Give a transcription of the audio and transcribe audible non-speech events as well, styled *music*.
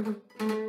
Mm-hmm. *laughs*